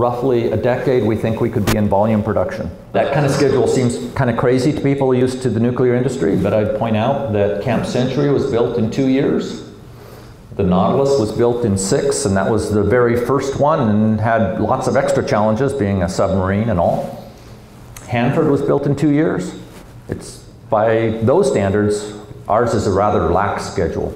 roughly a decade, we think we could be in volume production. That kind of schedule seems kind of crazy to people used to the nuclear industry, but I'd point out that Camp Century was built in two years. The Nautilus was built in six, and that was the very first one and had lots of extra challenges, being a submarine and all. Hanford was built in two years. It's by those standards, ours is a rather lax schedule.